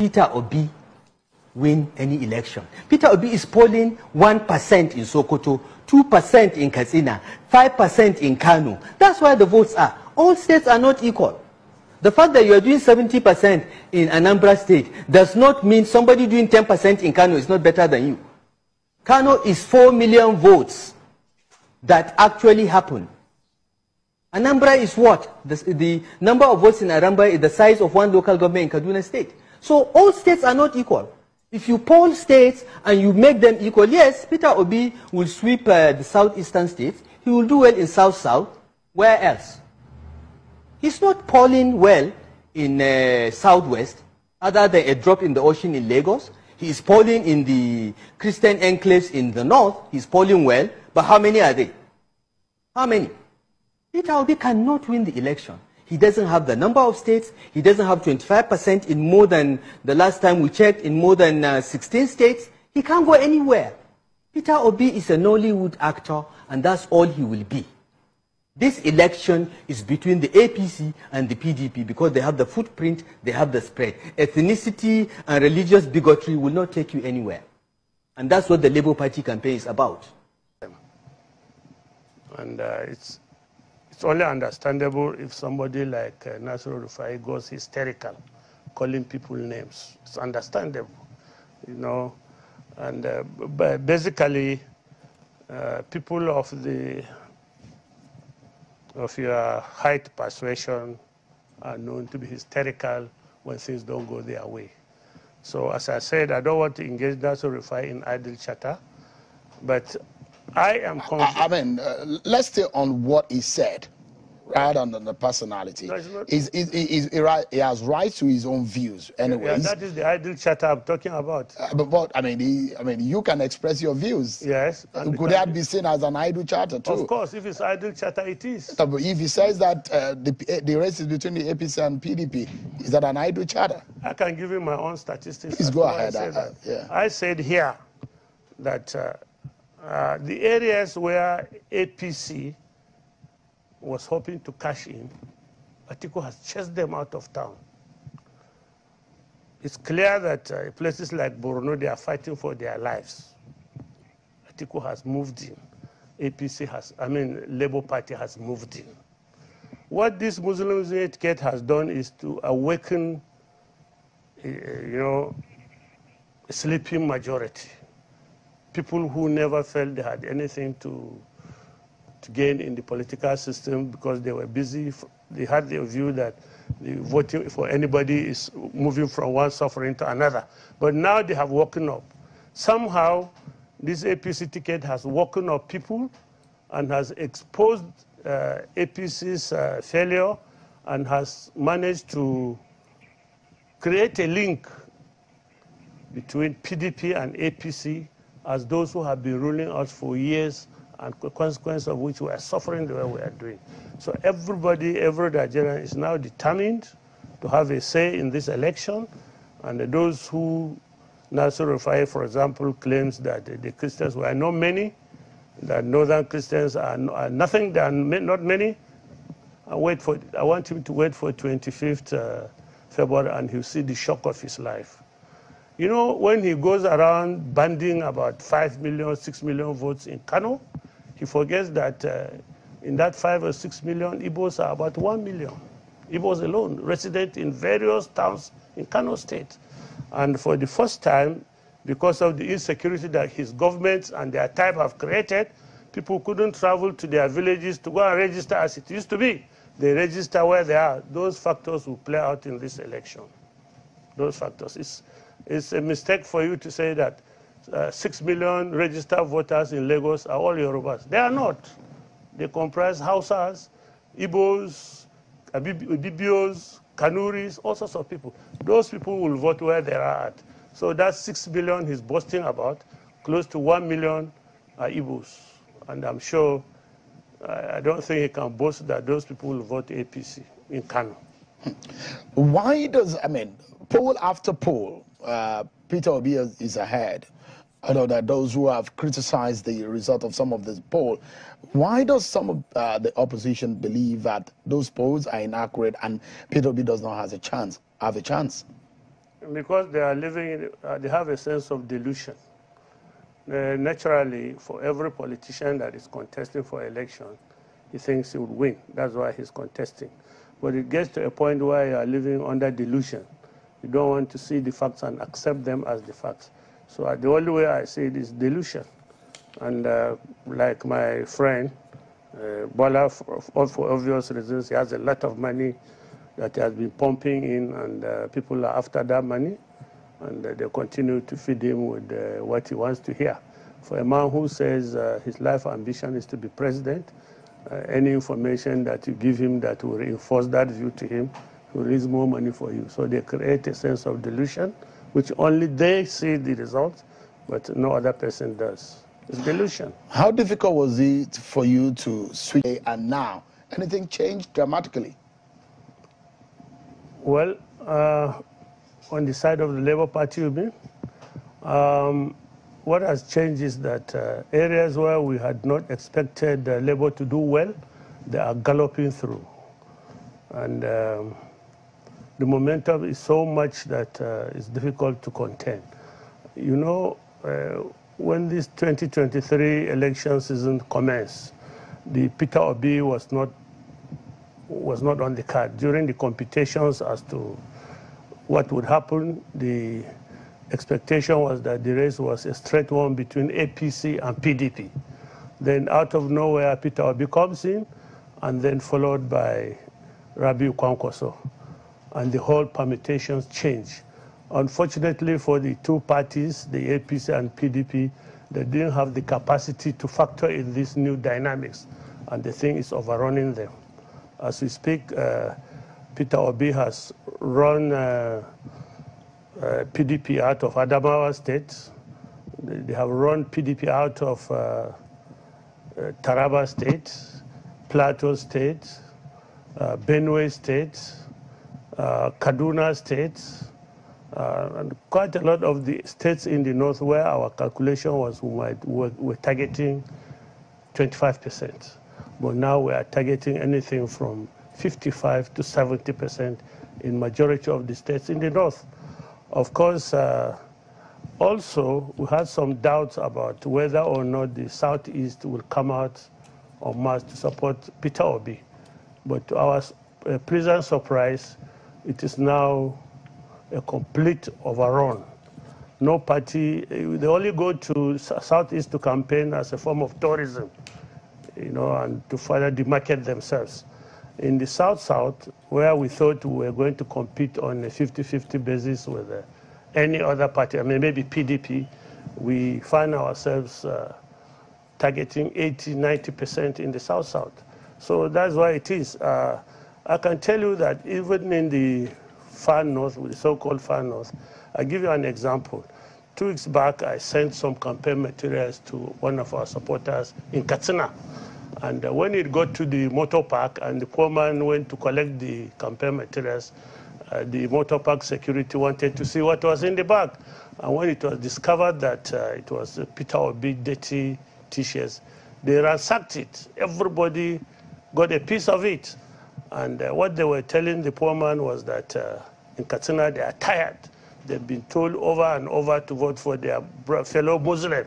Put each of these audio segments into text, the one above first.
Peter Obi win any election. Peter Obi is polling 1% in Sokoto, 2% in Katsina, 5% in Kano. That's why the votes are. All states are not equal. The fact that you are doing 70% in Anambra state does not mean somebody doing 10% in Kano is not better than you. Kano is 4 million votes that actually happen. Anambra is what? The, the number of votes in Anambra is the size of one local government in Kaduna state. So all states are not equal. If you poll states and you make them equal, yes, Peter Obi will sweep uh, the southeastern states. He will do well in south-south. Where else? He's not polling well in uh, southwest, other than a drop in the ocean in Lagos. He is polling in the Christian enclaves in the north. He's polling well, but how many are they? How many? Peter Obi cannot win the election. He doesn't have the number of states. He doesn't have 25% in more than, the last time we checked, in more than uh, 16 states. He can't go anywhere. Peter Obi is a Nollywood actor, and that's all he will be. This election is between the APC and the PDP because they have the footprint, they have the spread. Ethnicity and religious bigotry will not take you anywhere. And that's what the Labour Party campaign is about. And uh, it's it's only understandable if somebody like uh, Nasir El-Rufai goes hysterical, calling people names. It's understandable, you know. And uh, but basically, uh, people of the of your height persuasion are known to be hysterical when things don't go their way. So as I said, I don't want to engage Nasir El-Rufai in idle chatter, but I am I, I mean, uh, let's stay on what he said rather than the personality. No, he's, he's, he's, he has right to his own views anyway. Yeah, that is the idle chatter I'm talking about. Uh, but, but, I mean, he, I mean, you can express your views. Yes. Could that be seen as an idle chatter too? Of course, if it's idle chatter, it is. but if he says that uh, the, the race is between the APC and PDP, is that an idle chatter? I can give you my own statistics. Please go ahead. I, uh, yeah. I said here that uh, uh, the areas where APC was hoping to cash in, Atiku has chased them out of town. It's clear that uh, places like Borno, they are fighting for their lives. Atiku has moved in. APC has, I mean, Labour Party has moved in. What this Muslim etiquette has done is to awaken, uh, you know, a sleeping majority people who never felt they had anything to, to gain in the political system because they were busy. They had the view that the voting for anybody is moving from one suffering to another. But now they have woken up. Somehow, this APC ticket has woken up people and has exposed uh, APC's uh, failure and has managed to create a link between PDP and APC as those who have been ruling us for years and consequence of which we are suffering the way we are doing. So everybody, every Nigerian is now determined to have a say in this election. And those who, Nasir El-Rufai, for example, claims that the Christians were not many, that northern Christians are, are nothing, they are not many. I, wait for, I want him to wait for 25th uh, February and he'll see the shock of his life. You know, when he goes around banding about 5 million, 6 million votes in Kano, he forgets that uh, in that 5 or 6 million, Igbos are about 1 million. Igbos alone, resident in various towns in Kano state. And for the first time, because of the insecurity that his government and their type have created, people couldn't travel to their villages to go and register as it used to be. They register where they are. Those factors will play out in this election. Those factors. It's, it's a mistake for you to say that uh, 6 million registered voters in Lagos are all Yorubas. They are not. They comprise Hausas, Igbos, Ibibios, Kanuris, all sorts of people. Those people will vote where they are at. So that 6 million he's boasting about, close to 1 million are Igbos. And I'm sure, I don't think he can boast that those people will vote APC in Kano. Why does, I mean, poll after poll, uh, Peter Obi is ahead. I know that those who have criticized the result of some of this poll, why does some of uh, the opposition believe that those polls are inaccurate and Peter Obi does not have a chance? Have a chance? because they are living, in, uh, they have a sense of delusion. Uh, naturally, for every politician that is contesting for election, he thinks he would win. That's why he's contesting. But it gets to a point where you are living under delusion. You don't want to see the facts and accept them as the facts. So uh, the only way I see it is delusion. And uh, like my friend, uh, Bola, for, for obvious reasons, he has a lot of money that he has been pumping in, and uh, people are after that money, and uh, they continue to feed him with uh, what he wants to hear. For a man who says uh, his life ambition is to be president, any information that you give him that will reinforce that view to him will raise more money for you. So they create a sense of delusion, which only they see the results, but no other person does. It's delusion. How difficult was it for you to switch and now? Anything changed dramatically? Well, uh, on the side of the Labour Party, you mean? Um, what has changed is that uh, areas where we had not expected uh, Labour to do well, they are galloping through. And um, the momentum is so much that uh, it's difficult to contain. You know, uh, when this 2023 election season commenced, the Peter Obi was not was not on the card. During the computations as to what would happen, the expectation was that the race was a straight one between APC and PDP. Then out of nowhere, Peter Obi comes in, and then followed by Rabiu Kwankwaso. And the whole permutations change. Unfortunately for the two parties, the APC and PDP, they didn't have the capacity to factor in these new dynamics, and the thing is overrunning them. As we speak, uh, Peter Obi has run uh, uh, PDP out of Adamawa State. They, have run PDP out of uh, uh, Taraba State, Plateau State, uh, Benue State, Kaduna State, uh, and quite a lot of the states in the north where our calculation was we might, were, were targeting 25%. But now we are targeting anything from 55 to 70% in majority of the states in the north. Of course, uh, also we had some doubts about whether or not the southeast will come out en masse to support Peter Obi. But to our uh, pleasant surprise, it is now a complete overrun. No party, they only go to southeast to campaign as a form of tourism, you know, and to further demarket themselves. In the south-south, where we thought we were going to compete on a 50-50 basis with uh, any other party, I mean, maybe PDP, we find ourselves uh, targeting 80, 90% in the south-south. So that's why it is. Uh, I can tell you that even in the far north, with the so-called far north, I'll give you an example. Two weeks back, I sent some campaign materials to one of our supporters in Katsina. And uh, when it got to the motor park and the poor man went to collect the campaign materials, uh, the motor park security wanted to see what was in the bag. And when it was discovered that uh, it was Peter Obi dirty t-shirts, they ransacked it. Everybody got a piece of it. And uh, what they were telling the poor man was that uh, in Katsina they are tired. They've been told over and over to vote for their fellow Muslim.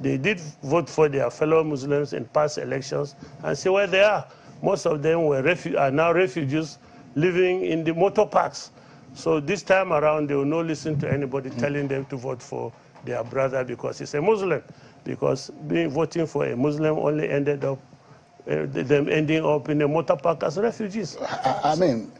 They did vote for their fellow Muslims in past elections and see where they are. Most of them were are now refugees living in the motor parks. So this time around, they will not listen to anybody mm. telling them to vote for their brother because he's a Muslim. Because being voting for a Muslim only ended up uh, them ending up in a motor park as refugees. I, I mean,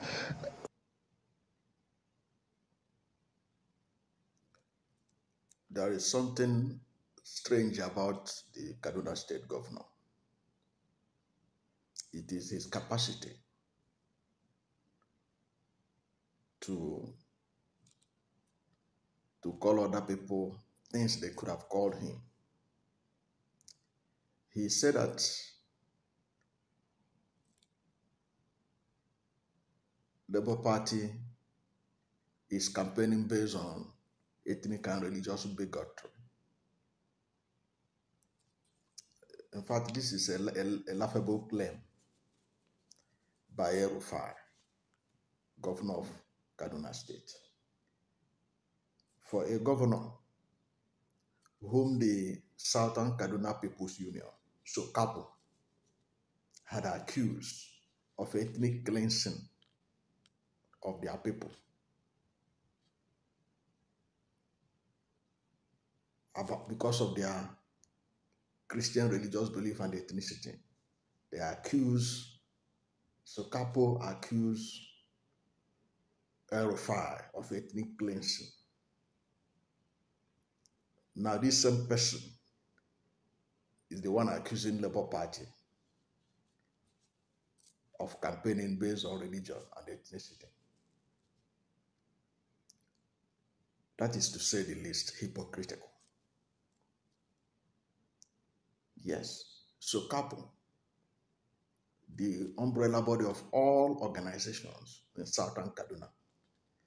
there is something strange about the Kaduna State Governor. It is his capacity to to call other people things they could have called him. He said that Labour Party is campaigning based on ethnic and religious bigotry. In fact, this is a, a, a laughable claim by Erufai, governor of Kaduna State. for a governor whom the Southern Kaduna People's Union, SOKAPO, had accused of ethnic cleansing of their people. About, because of their Christian religious belief and ethnicity. They accuse, Sokapo accused Erufai of ethnic cleansing. Now, this same person is the one accusing Labour Party of campaigning based on religion and ethnicity. That is to say the least hypocritical. Yes. SOKAPO, the umbrella body of all organizations in Southern Kaduna.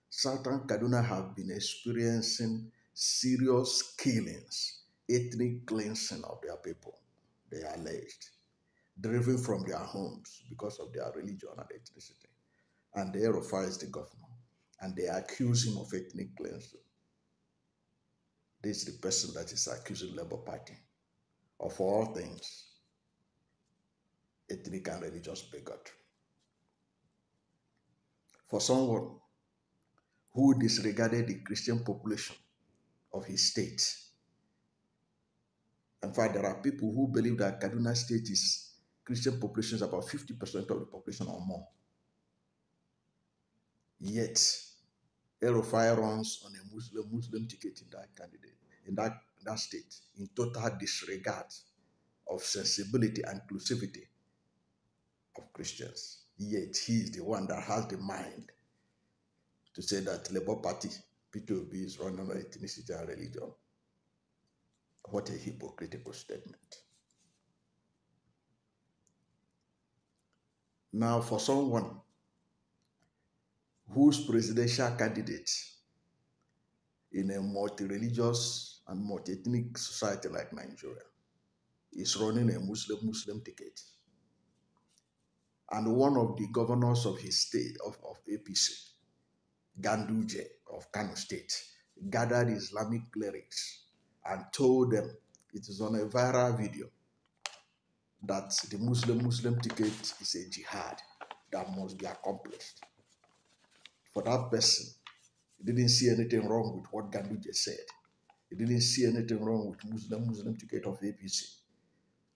Southern Kaduna have been experiencing serious killings, ethnic cleansing of their people, they are alleged, driven from their homes because of their religion and ethnicity. And they refuse the governor and they accuse him of ethnic cleansing. This is the person that is accusing Labour Party of all things, ethnic and religious bigotry. For someone who disregarded the Christian population of his state, in fact, there are people who believe that Kaduna State is Christian population is about 50% of the population or more. Yet, El-Rufai runs on a Muslim Muslim ticket in that candidate, in that that state in total disregard of sensibility and inclusivity of Christians. Yet he is the one that has the mind to say that Labour Party, P2B, is run on ethnicity and religion. What a hypocritical statement. Now, for someone whose presidential candidate in a multi-religious and multi-ethnic society like Nigeria is running a Muslim-Muslim ticket. And one of the governors of his state, of, of APC, Ganduje of Kano State, gathered Islamic clerics and told them it is on a viral video that the Muslim-Muslim ticket is a jihad that must be accomplished. For that person, he didn't see anything wrong with what Ganduje said. He didn't see anything wrong with Muslim Muslim ticket of APC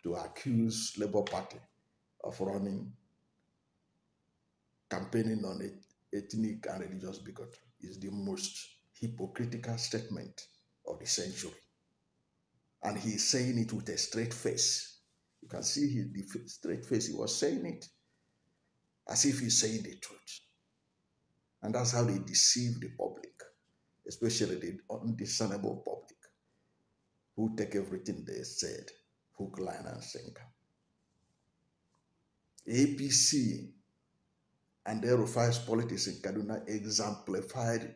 to accuse Labour Party of running campaigning on ethnic and religious bigotry is the most hypocritical statement of the century. And he's saying it with a straight face. You can see his, straight face, he was saying it as if he's saying the truth. And that's how they deceive the public, especially the undiscernible public, who take everything they said, hook, line, and sinker. APC and their revised politics in Kaduna exemplified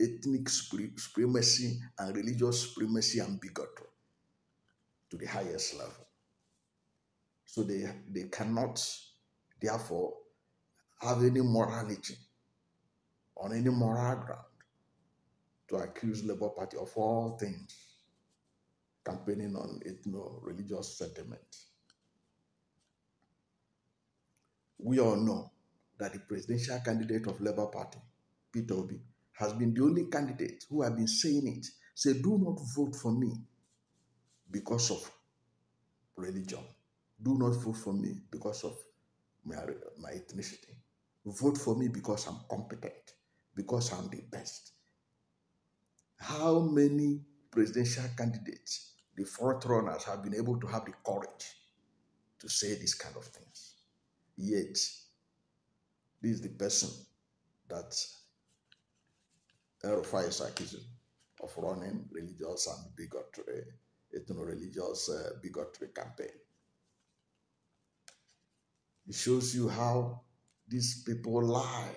ethnic supremacy and religious supremacy and bigotry to the highest level. So they, they cannot, therefore, have any morality on any moral ground to accuse Labour Party of all things campaigning on ethno-religious sentiment. We all know that the presidential candidate of Labour Party, Peter Obi, has been the only candidate who have been saying it. Say, do not vote for me because of religion. Do not vote for me because of my, my ethnicity. Vote for me because I'm competent because I'm the best. How many presidential candidates, the front runners, have been able to have the courage to say these kind of things? Yet, this is the person that El-Rufai is accusing of running religious and bigotry, ethno-religious uh, bigotry campaign. It shows you how these people lie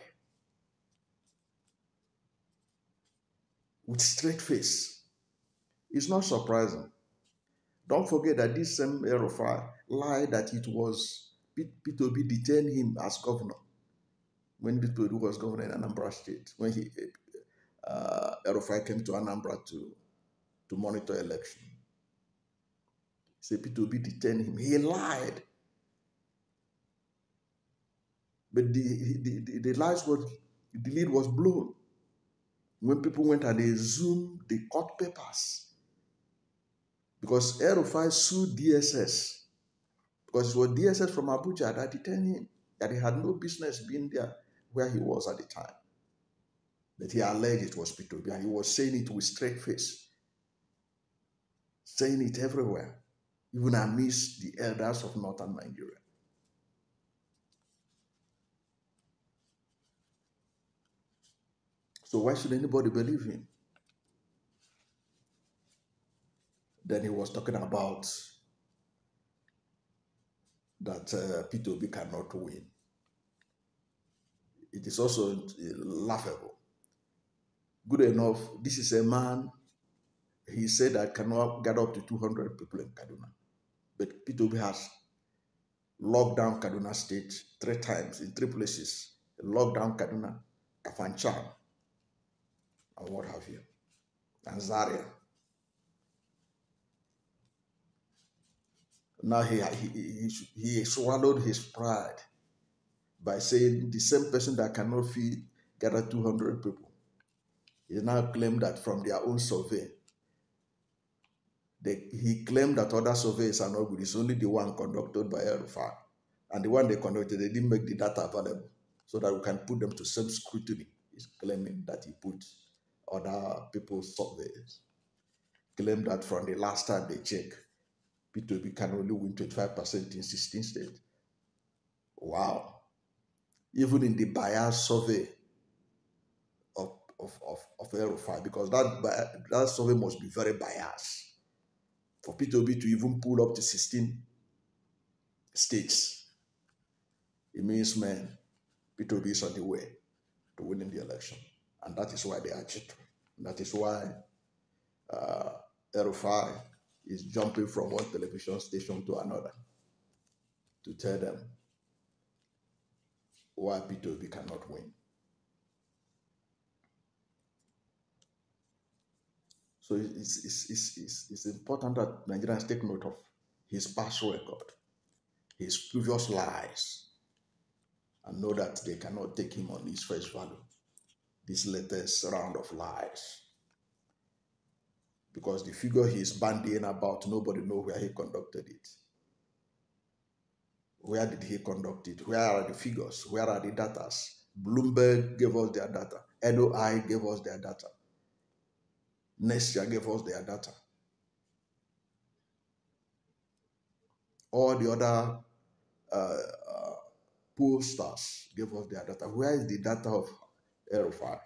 with straight face. It's not surprising. Don't forget that this same El-Rufai lied that it was Peter detained him as governor when Peter was governor in Anambra State, when he uh, came to Anambra to, to monitor election. He said P2B detained him. He lied. But the, the, the, the lies was, the lead was blown. When people went and they zoomed the court papers. Because El-Rufai sued DSS. Because it was DSS from Abuja that detained him. That he had no business being there where he was at the time. That he alleged it was P2B and he was saying it with straight face. Saying it everywhere, even amidst the elders of northern Nigeria. So why should anybody believe him? Then he was talking about that uh, P2B cannot win. It is also laughable. Good enough, this is a man, he said I cannot get up to 200 people in Kaduna. But P2B has locked down Kaduna State three times in three places. Locked down Kaduna, Kafanchan, and what have you, and Zaria. Now he, he, he, he swallowed his pride by saying the same person that cannot feed gather 200 people. He now claimed that from their own survey, they, he claimed that other surveys are not good. It's only the one conducted by Erufai. And the one they conducted, they didn't make the data available so that we can put them to some scrutiny. He's claiming that he put other people's surveys. Claim that from the last time they checked, P2B can only win 25% in 16 states. Wow. Even in the bias survey of, of, of, of El-Rufai, because that, that survey must be very biased for P2B to even pull up to 16 states. It means, man, P2B is on the way to winning the election. And that is why they are cheating. That is why uh, El-Rufai is jumping from one television station to another to tell them why P2B cannot win. So it's, it's, it's, it's, it's important that Nigerians take note of his past record, his previous lies, and know that they cannot take him on his face value, this latest round of lies. Because the figure he's bandying about, nobody know where he conducted it. Where did he conduct it? Where are the figures? Where are the data? Bloomberg gave us their data. NOI gave us their data. Nextier gave us their data. All the other uh, uh, pollsters gave us their data. Where is the data of El-Rufai?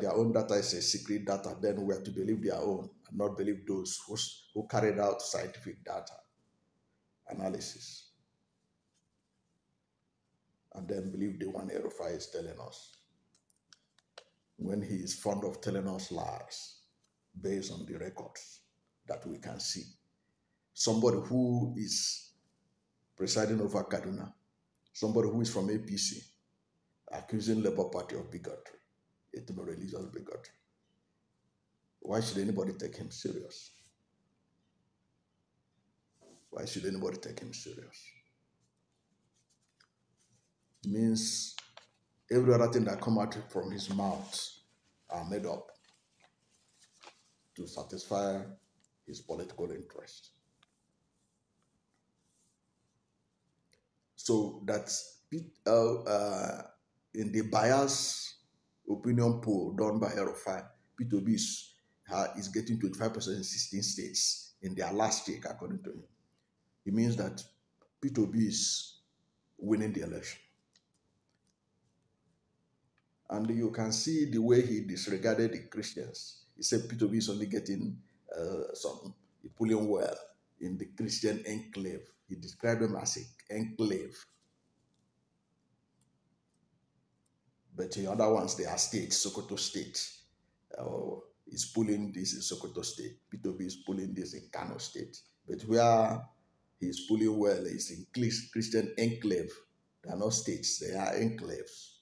Their own data is a secret data. Then we have to believe their own and not believe those who, who carried out scientific data analysis. And then believe the one El-Rufai is telling us when he is fond of telling us lies based on the records that we can see. Somebody who is presiding over Kaduna, somebody who is from APC, accusing Labour Party of bigotry, ethno-religious bigotry. Why should anybody take him serious? Why should anybody take him serious? It means every other thing that come out from his mouth are made up to satisfy his political interest. So that's uh, uh, in the bias opinion poll done by El-Rufai, P2B is, uh, is getting 25% in 16 states in their last check, according to him. It means that P2B is winning the election. And you can see the way he disregarded the Christians. He said P2B is only getting uh, some pulling well in the Christian enclave. He described them as an enclave. But the other ones, they are states, Sokoto State. Uh, is pulling this in Sokoto State. P2B is pulling this in Kano State. But where he's pulling well is in Christian enclave. They are not states, they are enclaves.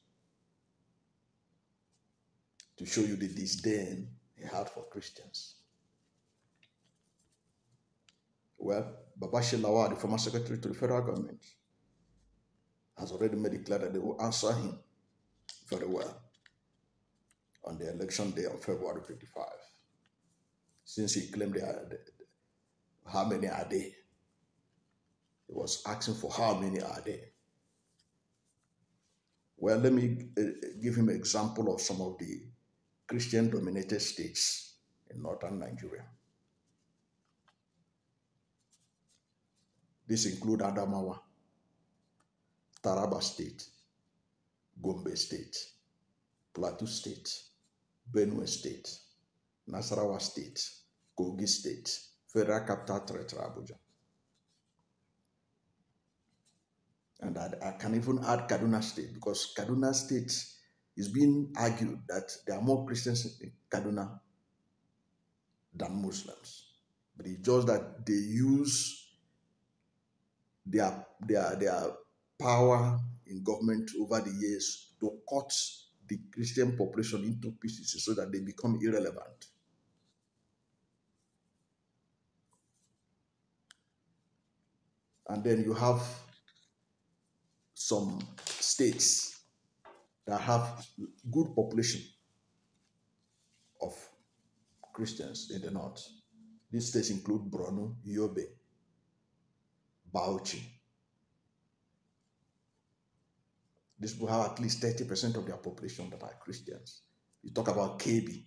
to show you the disdain he had for Christians. Well, Babachir Lawal, the former secretary to the federal government, has already made it clear that they will answer him very well on the election day of February 25. Since he claimed they how many are they? He was asking for how many are they? Well, let me uh, give him an example of some of the Christian dominated states in northern Nigeria. This include Adamawa, Taraba State, Gombe State, Plateau State, Benue State, Nasarawa State, Kogi State, Federal Capital Territory Abuja. And I, I can even add Kaduna State because Kaduna State is being argued that there are more Christians in Kaduna than Muslims. But it's just that they use their, their, their power in government over the years to cut the Christian population into pieces so that they become irrelevant. And then you have some states that have good population of Christians in the north. These states include Borno, Yobe, Bauchi. These will have at least 30% of their population that are Christians. You talk about Kebbi.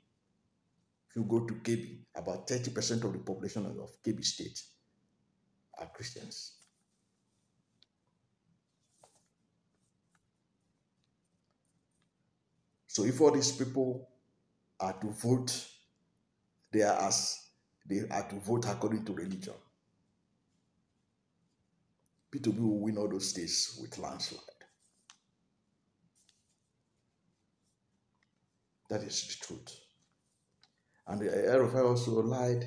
If you go to Kebbi, about 30% of the population of Kebbi state are Christians. So if all these people are to vote, they are as they are to vote according to religion. P2B will win all those states with landslide. That is the truth. And the RFI also lied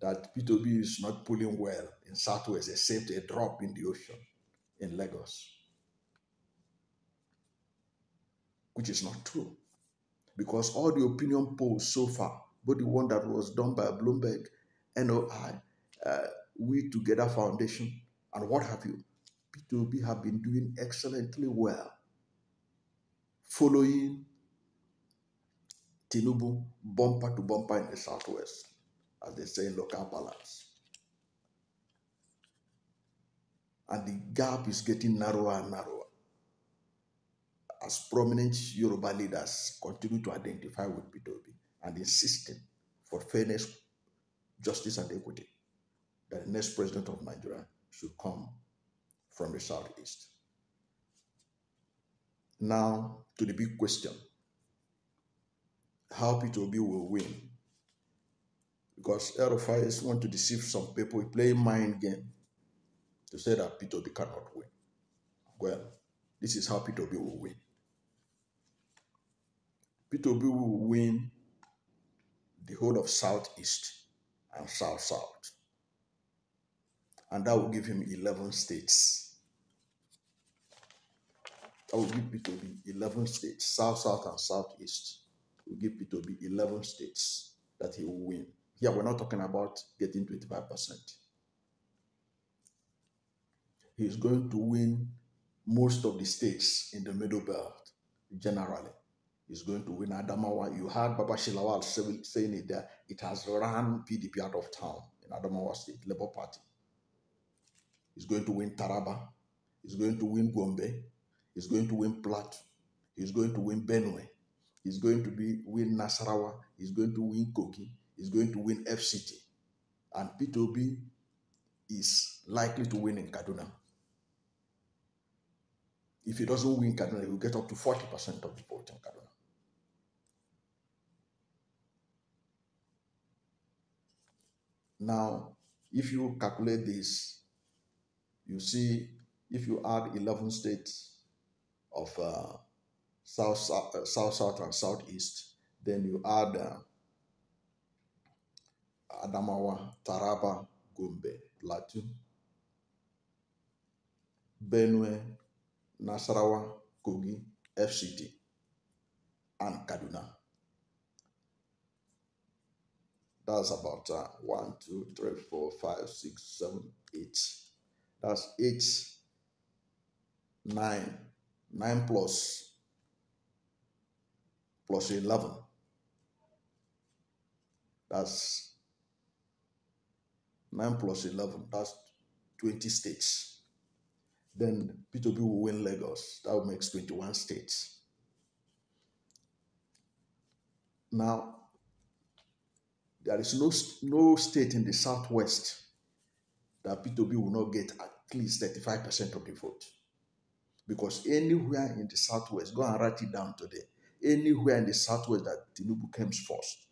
that P2B is not pulling well in Southwest except a drop in the ocean in Lagos. which is not true. Because all the opinion polls so far, both the one that was done by Bloomberg, NOI, uh, We Together Foundation, and what have you, P2B have been doing excellently well, following Tinubu bumper to bumper in the Southwest, as they say in local balance. And the gap is getting narrower and narrower as prominent Yoruba leaders continue to identify with P2B and insisting for fairness, justice, and equity that the next president of Nigeria should come from the southeast. Now, to the big question how P2B will win. Because Erufais want to deceive some people, play mind game to say that P2B cannot win. Well, this is how P2B will win. P2B will win the whole of Southeast and South South. And that will give him 11 states. That will give P2B 11 states. South South and Southeast will give P2B 11 states that he will win. Here, we're not talking about getting 25%. He's going to win most of the states in the middle belt generally is going to win Adamawa. You heard Babachir Lawal saying it there. It has run PDP out of town in Adamawa State, Labour Party. He's going to win Taraba. He's going to win Gombe. He's going to win Plateau. He's going to win Benue. He's going to be win Nasarawa. He's going to win Kogi. He's going to win FCT. And P2B is likely to win in Kaduna. If he doesn't win Kaduna, he will get up to 40% of the vote in Kaduna. Now, if you calculate this, you see if you add 11 states of uh, south, south, south, south, and southeast, then you add uh, Adamawa, Taraba, Gombe, Plateau, Benue, Nasarawa, Kogi, FCT, and Kaduna. That's about uh, one, two, three, four, five, six, seven, eight. That's eight, nine, nine plus plus eleven. That's nine plus eleven. That's twenty states. Then P2B will win Lagos. That makes twenty-one states. Now, there is no, no state in the southwest that P2B will not get at least 35% of the vote. Because anywhere in the southwest, go and write it down today, anywhere in the southwest that Tinubu comes first,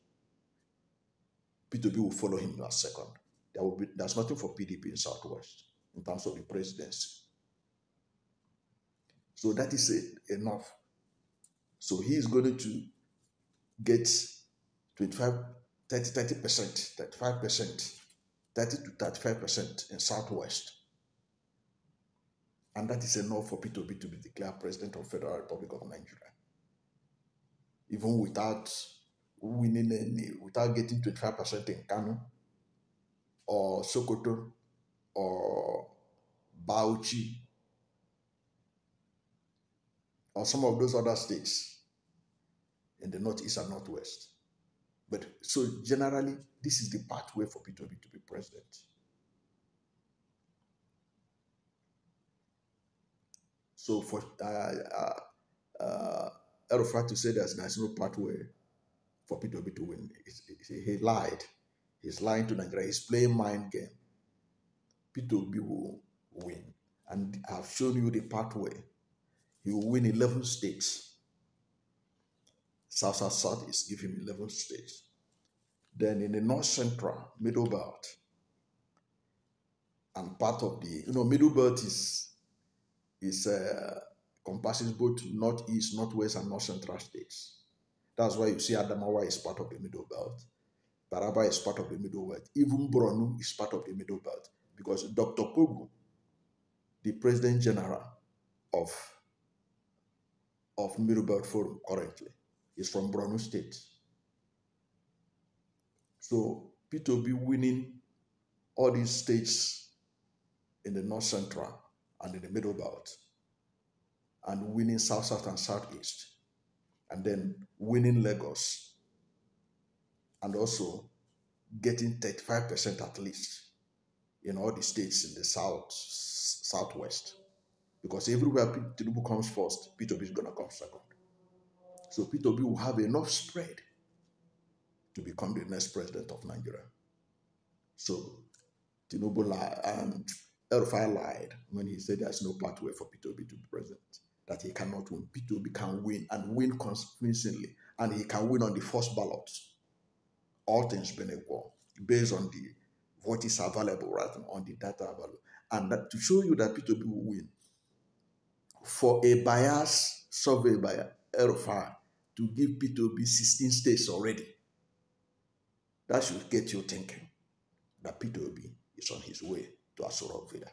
P2B will follow him as second. There will be there's nothing for PDP in southwest in terms of the presidency. So that is it, enough. So he is going to get 25 30, 30%, 35%, 30 to 35% in Southwest. And that is enough for P2B to be declared President of Federal Republic of Nigeria. Even without winning any, without getting 25% in Kano or Sokoto or Bauchi or some of those other states in the northeast and northwest. But so generally, this is the pathway for P2B to be president. So for uh, uh, uh, El-Rufai to say there's, there's no pathway for P2B to win, he lied. He's lying to Nigeria. He's playing mind game. P2B will win. And I've shown you the pathway. He will win 11 states South South South is him 11 states. Then in the North Central, Middle Belt, and part of the, you know, Middle Belt is, is uh, compasses both Northeast, Northwest, and North Central states. That's why you see Adamawa is part of the Middle Belt. Taraba is part of the Middle Belt. Even Borno is part of the Middle Belt because Dr. Pogu, the President General of, of Middle Belt Forum currently, is from Borno State. So P2B winning all these states in the North Central and in the Middle Belt, and winning South South and Southeast, and then winning Lagos, and also getting 35% at least in all the states in the South, Southwest. Because everywhere Tinubu comes first, P2B is going to come second. So P2B will have enough spread to become the next president of Nigeria. So Tinubu lied, and El lied when he said there's no pathway for P2B to be president, that he cannot win. P2B can win and win convincingly, and he can win on the first ballot. All things being equal, based on the what is available right on the data available. And that, to show you that P2B will win, for a bias survey by El to give P2B 16 states already. That should get you thinking that P2B is on his way to Rock Villa.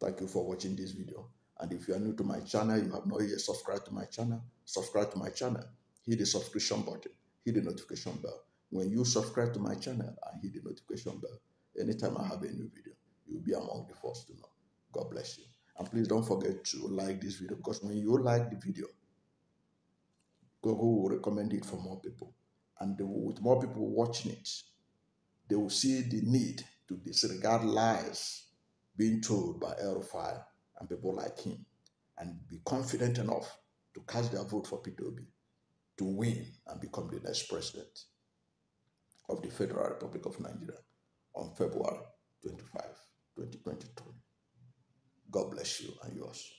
Thank you for watching this video. And if you are new to my channel, you have not yet subscribed to my channel, subscribe to my channel. Hit the subscription button, hit the notification bell. When you subscribe to my channel and hit the notification bell, anytime I have a new video, you'll be among the first to know. God bless you. And please don't forget to like this video because when you like the video, Google will recommend it for more people. And will, with more people watching it, they will see the need to disregard lies being told by El-Rufai and people like him and be confident enough to cast their vote for P2B to win and become the next president of the Federal Republic of Nigeria on February 25, 2023. God bless you and yours.